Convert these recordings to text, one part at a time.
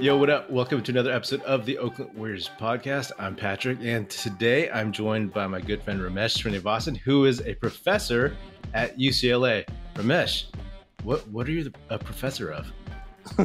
Yo, what up? Welcome to another episode of the Oakland Warriors podcast. I'm Patrick, and today I'm joined by my good friend Ramesh Srinivasan, who is a professor at UCLA. Ramesh, what what are you a professor of?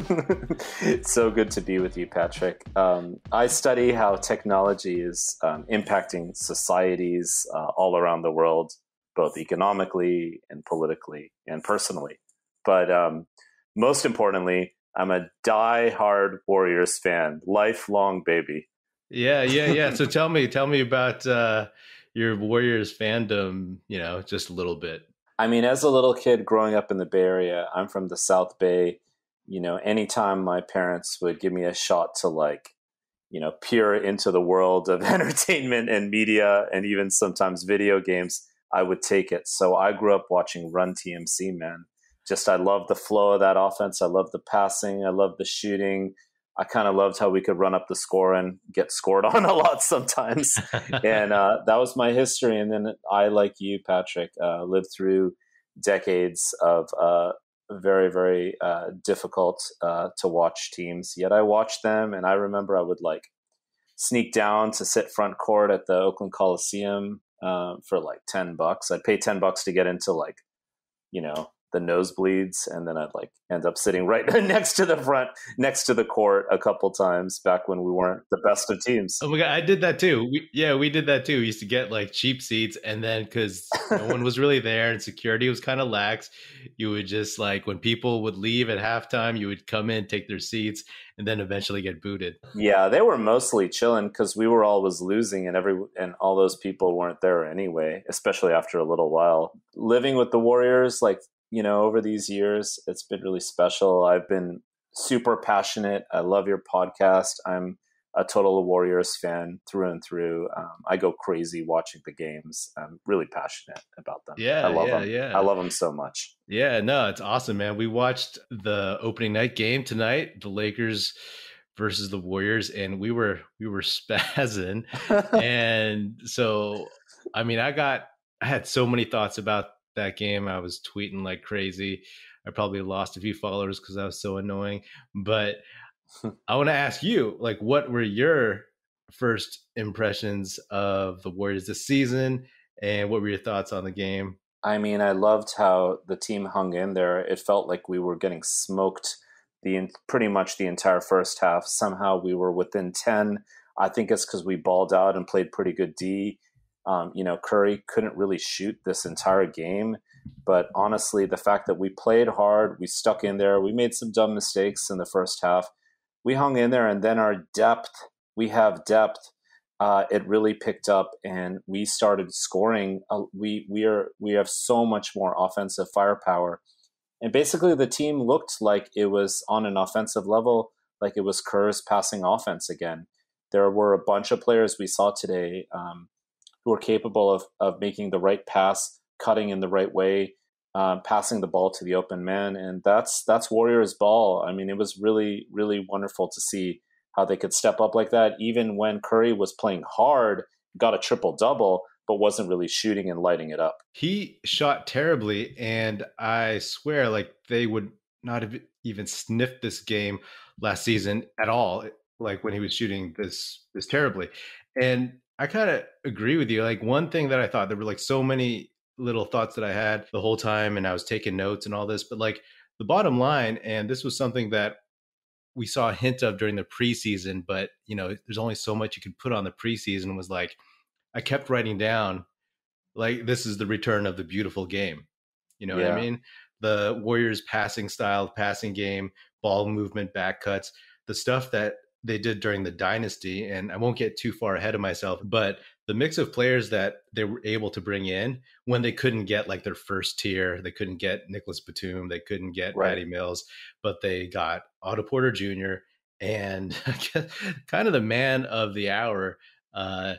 it's so good to be with you, Patrick. Um, I study how technology is um, impacting societies uh, all around the world, both economically and politically and personally. But um, most importantly, I'm a die-hard Warriors fan, lifelong baby. Yeah, yeah, yeah. so tell me, tell me about uh, your Warriors fandom. You know, just a little bit. I mean, as a little kid growing up in the Bay Area, I'm from the South Bay. You know, anytime my parents would give me a shot to like, you know, peer into the world of entertainment and media and even sometimes video games, I would take it. So I grew up watching Run TMC, man just I love the flow of that offense. I love the passing. I love the shooting. I kind of loved how we could run up the score and get scored on a lot sometimes. and uh, that was my history. And then I, like you, Patrick, uh, lived through decades of uh, very, very uh, difficult uh, to watch teams. Yet I watched them, and I remember I would like sneak down to sit front court at the Oakland Coliseum uh, for like ten bucks. I'd pay ten bucks to get into like you know the nosebleeds, and then I'd like end up sitting right next to the front, next to the court a couple times back when we weren't the best of teams. Oh my god, I did that too. We, yeah, we did that too. We used to get like cheap seats, and then because no one was really there and security was kind of lax, you would just like when people would leave at halftime, you would come in, take their seats, and then eventually get booted. Yeah, they were mostly chilling because we were always losing, and every and all those people weren't there anyway. Especially after a little while, living with the Warriors, like you know, over these years, it's been really special. I've been super passionate. I love your podcast. I'm a total Warriors fan through and through. Um, I go crazy watching the games. I'm really passionate about them. Yeah, I love yeah, them. Yeah, I love them so much. Yeah, no, it's awesome, man. We watched the opening night game tonight, the Lakers versus the Warriors, and we were we were spazzing. and so, I mean, I got I had so many thoughts about that game. I was tweeting like crazy. I probably lost a few followers because I was so annoying. But I want to ask you, like, what were your first impressions of the Warriors this season, and what were your thoughts on the game? I mean, I loved how the team hung in there. It felt like we were getting smoked the pretty much the entire first half. Somehow we were within ten. I think it's because we balled out and played pretty good D. Um, you know, Curry couldn't really shoot this entire game. But honestly, the fact that we played hard, we stuck in there, we made some dumb mistakes in the first half. We hung in there, and then our depth, we have depth. Uh, it really picked up, and we started scoring. Uh, we we are we have so much more offensive firepower, and basically the team looked like it was on an offensive level, like it was Kerr's passing offense again. There were a bunch of players we saw today. Um, who are capable of, of making the right pass, cutting in the right way, um, passing the ball to the open man, and that's that's Warriors ball. I mean, it was really really wonderful to see how they could step up like that, even when Curry was playing hard, got a triple double, but wasn't really shooting and lighting it up. He shot terribly, and I swear, like they would not have even sniffed this game last season at all. Like when he was shooting this this terribly, and I kind of agree with you. Like one thing that I thought there were like so many little thoughts that I had the whole time and I was taking notes and all this, but like the bottom line and this was something that we saw a hint of during the preseason, but you know, there's only so much you could put on the preseason was like I kept writing down like this is the return of the beautiful game. You know yeah. what I mean? The Warriors passing style, passing game, ball movement, back cuts, the stuff that they did during the dynasty and i won't get too far ahead of myself but the mix of players that they were able to bring in when they couldn't get like their first tier they couldn't get nicholas batum they couldn't get right. patty mills but they got otto porter jr and kind of the man of the hour uh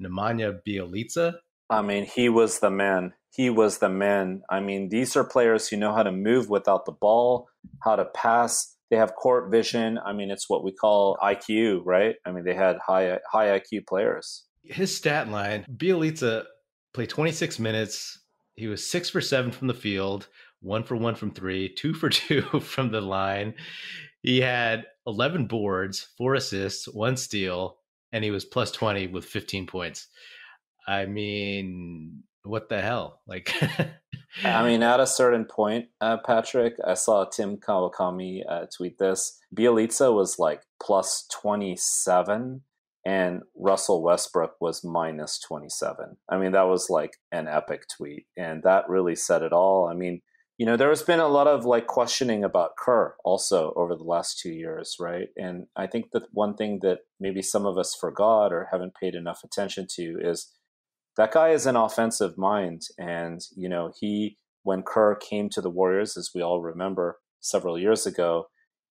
nemanja bjelica. I mean he was the man. He was the man. I mean these are players who know how to move without the ball how to pass they have court vision. I mean, it's what we call IQ, right? I mean, they had high high IQ players. His stat line: Bjelica played 26 minutes. He was six for seven from the field, one for one from three, two for two from the line. He had 11 boards, four assists, one steal, and he was plus 20 with 15 points. I mean, what the hell? Like, I mean, at a certain point, uh, Patrick, I saw Tim Kawakami uh, tweet this. Bjelica was like plus 27 and Russell Westbrook was minus 27. I mean, that was like an epic tweet. And that really said it all. I mean, you know, there has been a lot of like questioning about Kerr also over the last two years, right? And I think that one thing that maybe some of us forgot or haven't paid enough attention to is that guy is an offensive mind. And, you know, he, when Kerr came to the Warriors, as we all remember several years ago,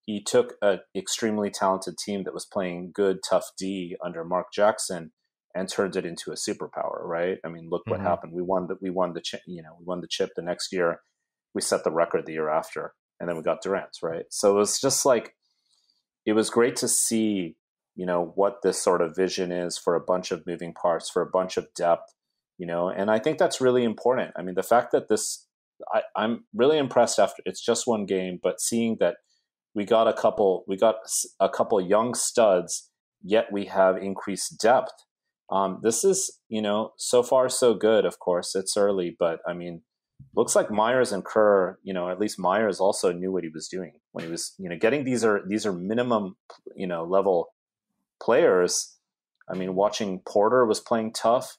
he took an extremely talented team that was playing good, tough D under Mark Jackson and turned it into a superpower, right? I mean, look what mm-hmm. happened. We won the we won the ch- you know we won the chip the next year. We set the record the year after, and then we got Durant, right? So it was just like it was great to see you know what this sort of vision is for a bunch of moving parts, for a bunch of depth, you know, and I think that's really important. I mean, the fact that this I, I'm really impressed after it's just one game, but seeing that we got a couple we got a couple young studs yet we have increased depth um, this is you know so far so good of course it's early but i mean looks like myers and kerr you know at least myers also knew what he was doing when he was you know getting these are these are minimum you know level players i mean watching porter was playing tough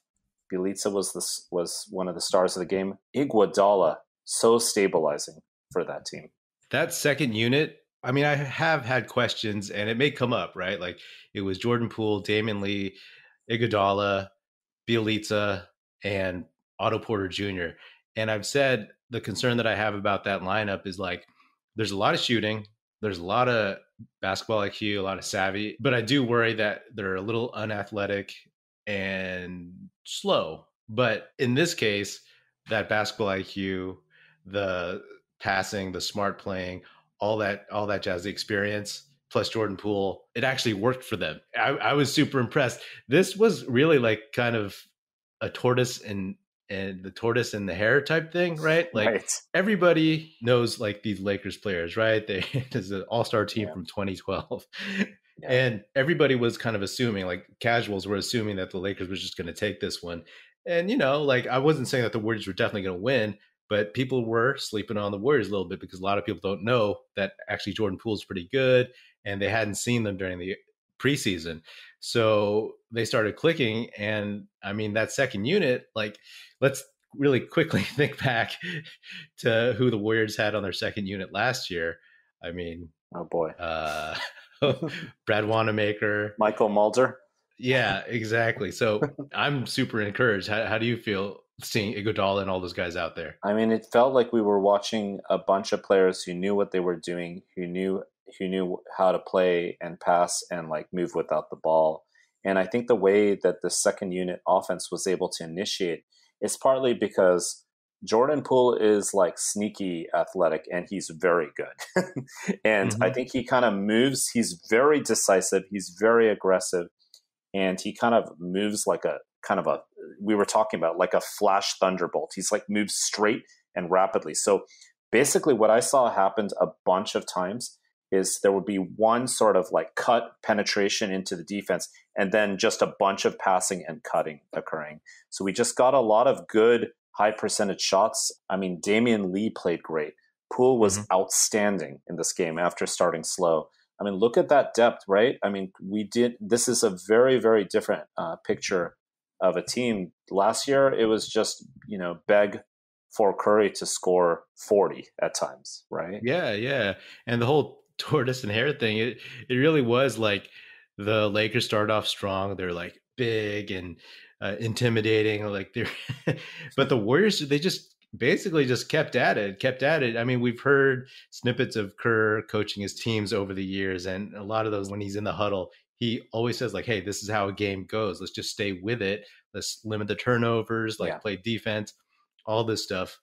Bjelica was this was one of the stars of the game iguodala so stabilizing for that team that second unit I mean, I have had questions, and it may come up, right? Like it was Jordan Poole, Damion Lee, Iguodala, Bjelica, and Otto Porter Jr. And I've said the concern that I have about that lineup is like there's a lot of shooting, there's a lot of basketball IQ, a lot of savvy, but I do worry that they're a little unathletic and slow. But in this case, that basketball IQ, the passing, the smart playing, all that all that jazz experience plus Jordan Poole, it actually worked for them. I, I, was super impressed. This was really like kind of a tortoise and and the tortoise and the hare type thing, right? Like right. everybody knows like these Lakers players, right? They is an all star team yeah. from 2012. Yeah. And everybody was kind of assuming, like casuals were assuming that the Lakers was just going to take this one. And, you know, like I wasn't saying that the Warriors were definitely going to win, but people were sleeping on the Warriors a little bit because a lot of people don't know that actually Jordan Poole is pretty good and they hadn't seen them during the preseason. So they started clicking. And I mean, that second unit, like, let's really quickly think back to who the Warriors had on their second unit last year. I mean, oh boy, uh, Brad Wanamaker, Mychal Mulder. Yeah, exactly. So I'm super encouraged. How, how do you feel seeing Iguodala and all those guys out there. I mean, it felt like we were watching a bunch of players who knew what they were doing, who knew who knew how to play and pass and like move without the ball. And I think the way that the second unit offense was able to initiate is partly because Jordan Poole is like sneaky athletic and he's very good. and mm-hmm. I think he kind of moves, he's very decisive, he's very aggressive, and he kind of moves like a kind of a we were talking about like a flash thunderbolt. He's like moves straight and rapidly. So basically what I saw happened a bunch of times is there would be one sort of like cut penetration into the defense and then just a bunch of passing and cutting occurring. So we just got a lot of good high percentage shots. I mean, Damion Lee played great. Poole was mm-hmm. outstanding in this game after starting slow. I mean, look at that depth, right? I mean, we did. This is a very, very different uh, picture of a team. Last year, it was just you know beg for Curry to score forty at times, right? Yeah, yeah, and the whole tortoise and hare thing. It it really was like the Lakers started off strong. They're like big and uh, intimidating, like they're, but the Warriors they just basically just kept at it, kept at it. I mean, we've heard snippets of Kerr coaching his teams over the years, and a lot of those when he's in the huddle, he always says like, "Hey, this is how a game goes. Let's just stay with it. Let's limit the turnovers, like yeah. play defense, all this stuff."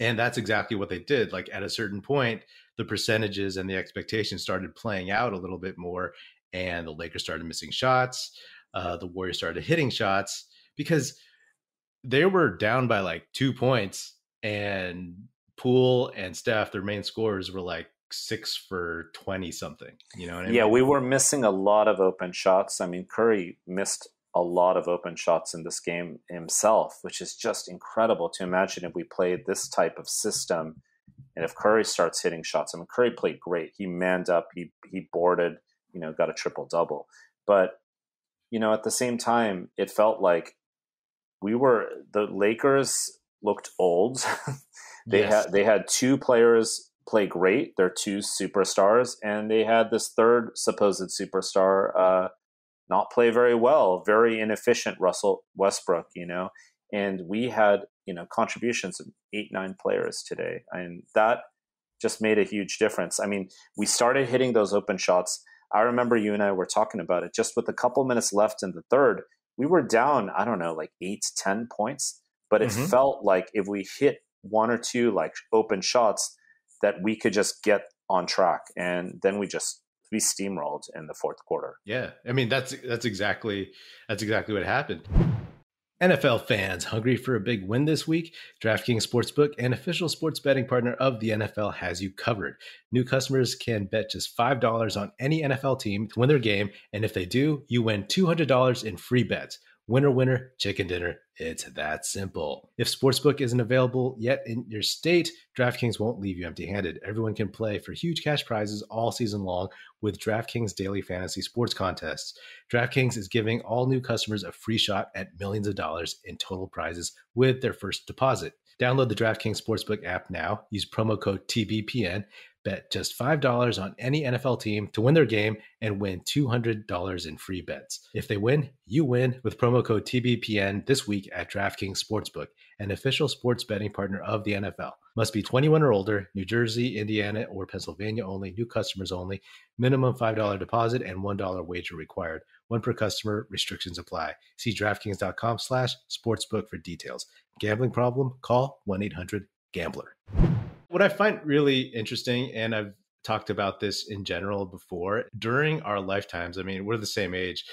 And that's exactly what they did. Like at a certain point, the percentages and the expectations started playing out a little bit more, and the Lakers started missing shots. Uh, the Warriors started hitting shots because they were down by like two points, and Poole and Steph, their main scorers, were like six for 20 something. You know Yeah, we were missing a lot of open shots. I mean, Curry missed a lot of open shots in this game himself, which is just incredible to imagine if we played this type of system and if Curry starts hitting shots. I mean, Curry played great. He manned up, he he boarded, you know, got a triple double. But you know, at the same time, it felt like we were the Lakers looked old. they yes. had they had two players play great. They're two superstars, and they had this third supposed superstar uh, not play very well, very inefficient. Russell Westbrook, you know, and we had you know contributions of eight nine players today, and that just made a huge difference. I mean, we started hitting those open shots. I remember you and I were talking about it just with a couple minutes left in the third. We were down, I don't know, like eight, ten points, but it mm-hmm. felt like if we hit one or two like open shots, that we could just get on track. And then we just we steamrolled in the fourth quarter. Yeah, I mean that's that's exactly that's exactly what happened. NFL fans hungry for a big win this week? DraftKings Sportsbook, an official sports betting partner of the NFL, has you covered. New customers can bet just $5 on any NFL team to win their game, and if they do, you win $200 in free bets. Winner, winner, chicken dinner. It's that simple. If Sportsbook isn't available yet in your state, DraftKings won't leave you empty handed. Everyone can play for huge cash prizes all season long with DraftKings daily fantasy sports contests. DraftKings is giving all new customers a free shot at millions of dollars in total prizes with their first deposit. Download the DraftKings Sportsbook app now. Use promo code TBPN Bet just $5 on any NFL team to win their game and win $200 in free bets. If they win, you win with promo code TBPN this week at DraftKings Sportsbook, an official sports betting partner of the NFL. Must be 21 or older, New Jersey, Indiana, or Pennsylvania only, new customers only, minimum $5 deposit and $1 wager required. One per customer, restrictions apply. See DraftKings.com slash sportsbook for details. Gambling problem? Call 1-800-GAMBLER what I find really interesting, and I've talked about this in general before, during our lifetimes, I mean, we're the same age.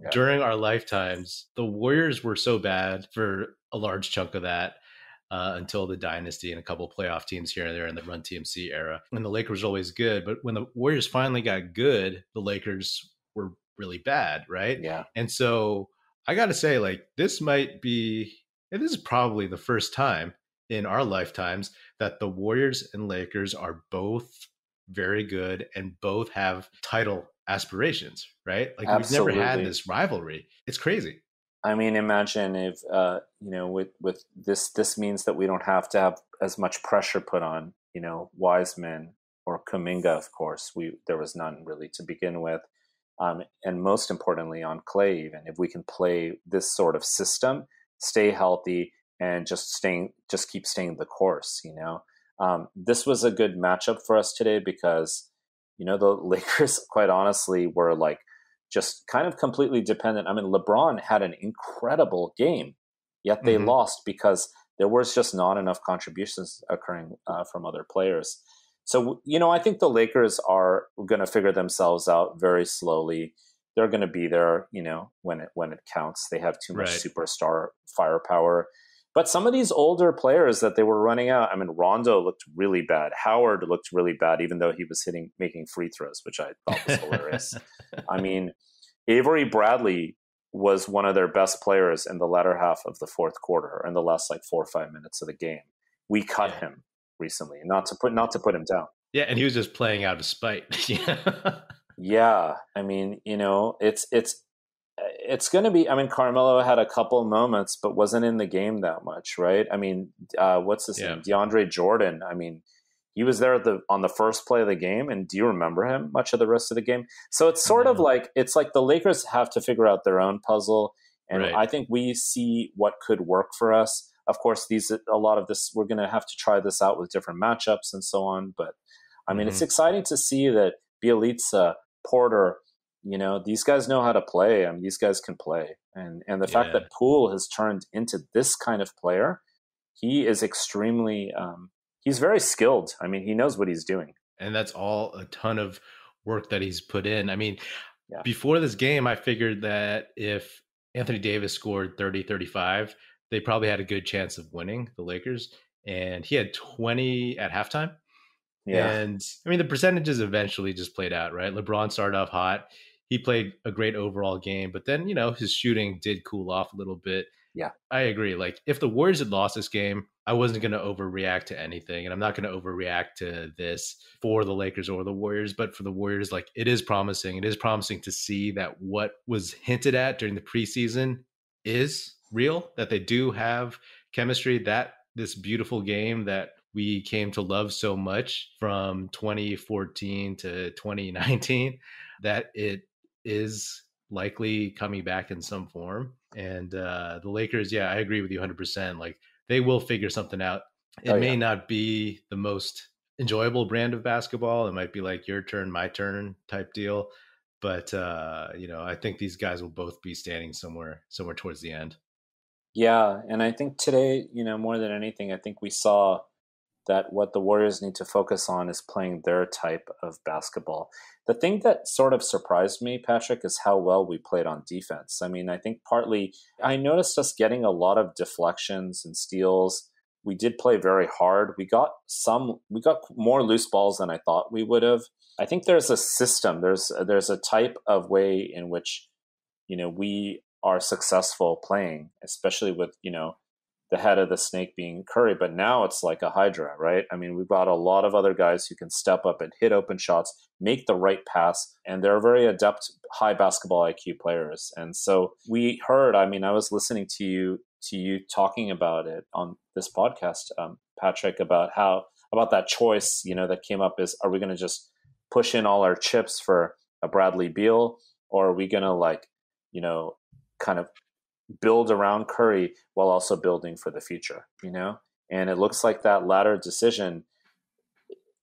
Yeah. During our lifetimes, the Warriors were so bad for a large chunk of that. Uh, until the dynasty and a couple playoff teams here and there in the Run TMC era. And the Lakers were always good, but when the Warriors finally got good, the Lakers were really bad, right? Yeah. And so I got to say, like, this might be, this is probably the first time in our lifetimes that the Warriors and Lakers are both very good and both have title aspirations, right? Like Absolutely. we've never had this rivalry. It's crazy. I mean, imagine if uh, you know, with with this, this means that we don't have to have as much pressure put on, you know, Wiseman or Kuminga. Of course, we there was none really to begin with, um, and most importantly on Klay. Even if we can play this sort of system, stay healthy, and just staying, just keep staying the course. You know, um, this was a good matchup for us today because you know the Lakers, quite honestly, were like just kind of completely dependent. I mean, LeBron had an incredible game, yet they mm-hmm. lost because there was just not enough contributions occurring uh, from other players. So you know, I think the Lakers are going to figure themselves out very slowly. They're going to be there, you know, when it when it counts. They have too much right. superstar firepower. But some of these older players that they were running out, I mean, Rondo looked really bad. Howard looked really bad, even though he was hitting, making free throws, which I thought was hilarious. I mean, Avery Bradley was one of their best players in the latter half of the fourth quarter in the last like four or five minutes of the game. We cut yeah. him recently, not to put not to put him down. Yeah, and he was just playing out of spite. yeah, I mean, you know, it's it's it's going to be. I mean, Carmelo had a couple moments, but wasn't in the game that much, right? I mean, uh, what's his yeah. name? DeAndre Jordan. I mean, he was there the on the first play of the game, and do you remember him much of the rest of the game? So it's sort mm-hmm. of like it's like the Lakers have to figure out their own puzzle, and right. I think we see what could work for us. Of course, these a lot of this we're going to have to try this out with different matchups and so on. But I mean, mm-hmm. it's exciting to see that Bjelica, Porter, you know these guys know how to play I mean, these guys can play and and the yeah. fact that Poole has turned into this kind of player he is extremely um, he's very skilled i mean he knows what he's doing and that's all a ton of work that he's put in i mean yeah. before this game i figured that if anthony davis scored 30 35 they probably had a good chance of winning the lakers and he had 20 at halftime Yeah. And I mean, the percentages eventually just played out, right? LeBron started off hot. He played a great overall game, but then, you know, his shooting did cool off a little bit. Yeah. I agree. Like, if the Warriors had lost this game, I wasn't going to overreact to anything. And I'm not going to overreact to this for the Lakers or the Warriors. But for the Warriors, like, it is promising. It is promising to see that what was hinted at during the preseason is real, that they do have chemistry, that this beautiful game that we came to love so much from 2014 to 2019 that it is likely coming back in some form. And uh, the Lakers, yeah, I agree with you 100%. Like they will figure something out. It oh, may yeah. not be the most enjoyable brand of basketball. It might be like your turn, my turn type deal. But uh, you know, I think these guys will both be standing somewhere somewhere towards the end. Yeah, and I think today, you know, more than anything, I think we saw that what the Warriors need to focus on is playing their type of basketball. The thing that sort of surprised me, Patrick, is how well we played on defense. I mean, I think partly I noticed us getting a lot of deflections and steals. We did play very hard. We got some we got more loose balls than I thought we would have. I think there's a system. There's there's a type of way in which you know we are successful playing, especially with, you know, the head of the snake being Curry, but now it's like a Hydra, right? I mean, we've got a lot of other guys who can step up and hit open shots, make the right pass, and they're very adept, high basketball IQ players. And so we heard. I mean, I was listening to you to you talking about it on this podcast, um, Patrick, about how about that choice, you know, that came up is: are we going to just push in all our chips for a Bradley Beal, or are we going to like, you know, kind of build around Curry while also building for the future, you know? And it looks like that latter decision,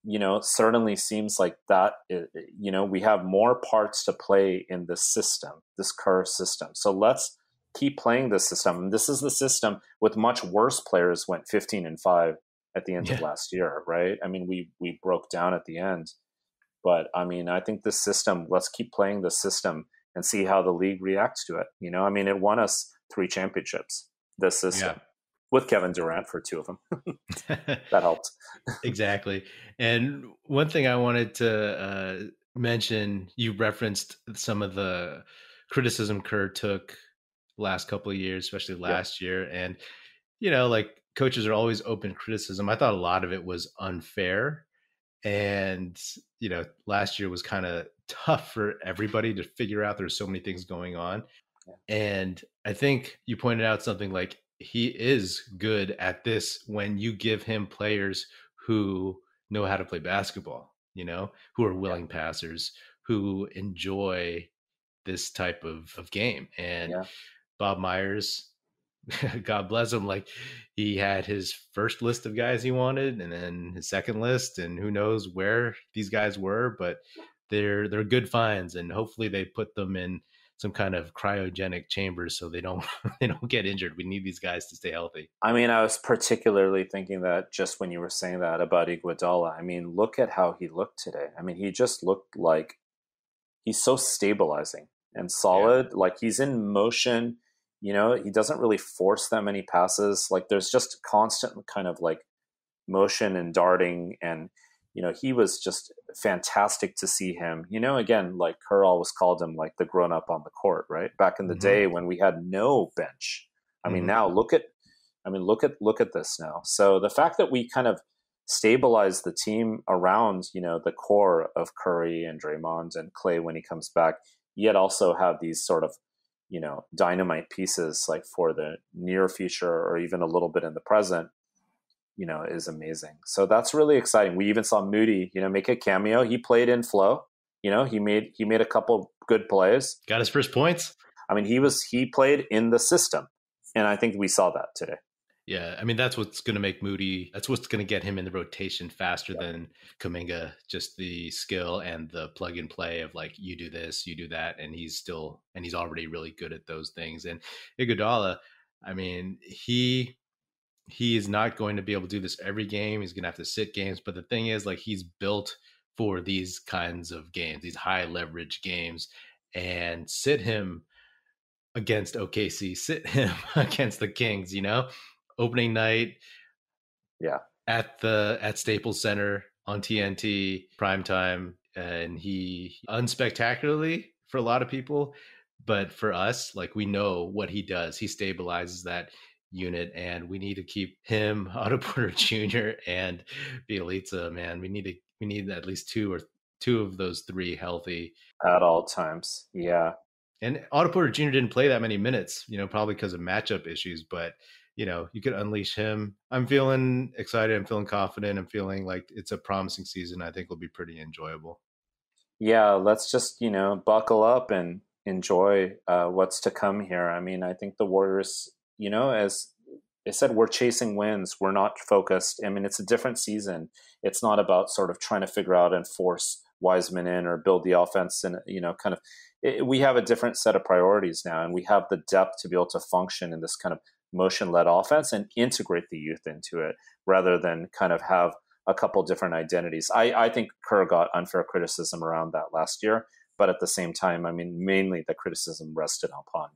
you know, certainly seems like that, you know, we have more parts to play in this system, this Kerr system. So let's keep playing this system. And this is the system with much worse players went 15 and 5 at the end yeah. of last year, right? I mean, we we broke down at the end. But I mean, I think this system, let's keep playing the system and see how the league reacts to it. You know, I mean, it won us three championships this system. Yeah. With Kevin Durant for two of them, that helped. exactly. And one thing I wanted to uh, mention, you referenced some of the criticism Kerr took last couple of years, especially last yeah. year, and you know, like coaches are always open criticism. I thought a lot of it was unfair and you know last year was kind of tough for everybody to figure out there's so many things going on and i think you pointed out something like he is good at this when you give him players who know how to play basketball you know who are willing yeah. passers who enjoy this type of, of game and yeah. bob myers God bless him. Like he had his first list of guys he wanted, and then his second list, and who knows where these guys were, but they're they're good finds, and hopefully they put them in some kind of cryogenic chambers so they don't they don't get injured. We need these guys to stay healthy. I mean, I was particularly thinking that just when you were saying that about Iguodala. I mean, look at how he looked today. I mean, he just looked like he's so stabilizing and solid. Yeah. Like he's in motion you know, he doesn't really force that many passes. Like there's just constant kind of like motion and darting and you know, he was just fantastic to see him. You know, again, like Kerr always called him like the grown up on the court, right? Back in the mm-hmm. day when we had no bench. I mean, mm-hmm. now look at I mean, look at look at this now. So the fact that we kind of stabilize the team around, you know, the core of Curry and Draymond and Klay when he comes back, yet also have these sort of you know dynamite pieces like for the near future or even a little bit in the present you know is amazing so that's really exciting we even saw moody you know make a cameo he played in flow you know he made he made a couple good plays got his first points i mean he was he played in the system and i think we saw that today yeah, I mean that's what's going to make Moody. That's what's going to get him in the rotation faster yeah. than Kuminga. Just the skill and the plug and play of like you do this, you do that, and he's still and he's already really good at those things. And Iguodala, I mean he he is not going to be able to do this every game. He's going to have to sit games. But the thing is, like he's built for these kinds of games, these high leverage games, and sit him against OKC, sit him against the Kings. You know opening night. Yeah. At the at Staples Center on TNT prime time, and he unspectacularly for a lot of people, but for us, like we know what he does. He stabilizes that unit, and we need to keep him, Otto Porter Jr. and Bjelica. Man, we need to we need at least two or two of those three healthy at all times. Yeah, and Otto Porter Jr. didn't play that many minutes, you know, probably because of matchup issues, but you know, you could unleash him. I'm feeling excited. I'm feeling confident. I'm feeling like it's a promising season. I think will be pretty enjoyable. Yeah, let's just, you know, buckle up and enjoy uh, what's to come here. I mean, I think the Warriors, you know, as I said, we're chasing wins. We're not focused. I mean, it's a different season. It's not about sort of trying to figure out and force Wiseman in or build the offense and, you know, kind of it, we have a different set of priorities now, and we have the depth to be able to function in this kind of motion led offense and integrate the youth into it rather than kind of have a couple different identities. I, I think Kerr got unfair criticism around that last year, but at the same time, I mean, mainly the criticism rested upon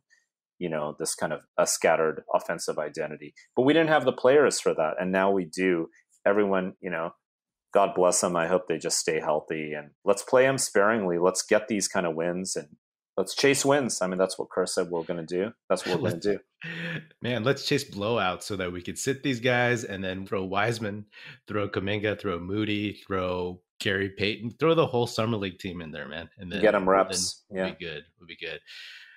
you know this kind of a scattered offensive identity. But we didn't have the players for that and now we do. Everyone you know god bless them i hope they just stay healthy and let's play them sparingly. Let's get these kind of wins and let's chase wins. I mean, that's what Kerr said we're going to do. That's what we're going to do. Man, let's chase blowouts so that we could sit these guys and then throw Wiseman, throw Kuminga, throw Moody, throw Gary Payton, throw the whole summer league team in there, man, and then get them reps. yeah, be good. Would be good.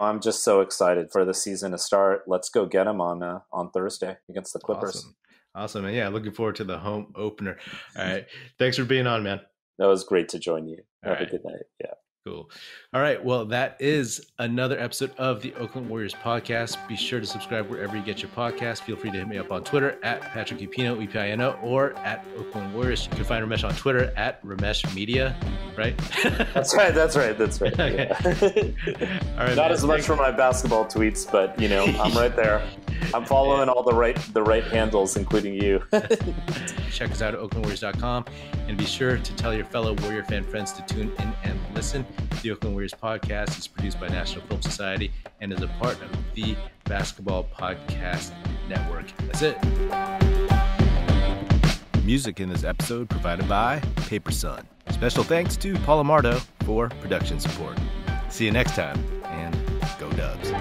I'm just so excited for the season to start. Let's go get them on uh, on Thursday against the Clippers. Awesome. awesome, and yeah, looking forward to the home opener. All right, thanks for being on, man. That was great to join you. Have a good night. Yeah. Cool. All right. Well, that is another episode of the Oakland Warriors podcast. Be sure to subscribe wherever you get your podcast. Feel free to hit me up on Twitter at Patrick Epino, E-P-I-N-O, or at Oakland Warriors. You can find Ramesh on Twitter at Ramesh Media, right? that's right. That's right. That's right. Okay. Yeah. all right. Not man, as much for my basketball tweets, but you know, I'm right there. I'm following all the right the right handles, including you. Check us out at oaklandwarriors.com and be sure to tell your fellow Warrior fan friends to tune in and listen. The Oakland Warriors podcast is produced by National Film Society and is a part of the Basketball Podcast Network. That's it. Music in this episode provided by Paper Sun. Special thanks to Paul Amardo for production support. See you next time, and go Dubs.